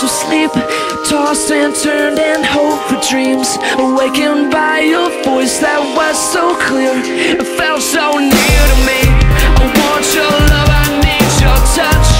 to sleep Tossed and turned and hope for dreams Awakened by your voice that was so clear. It felt so near to me. I want your love, I need your touch.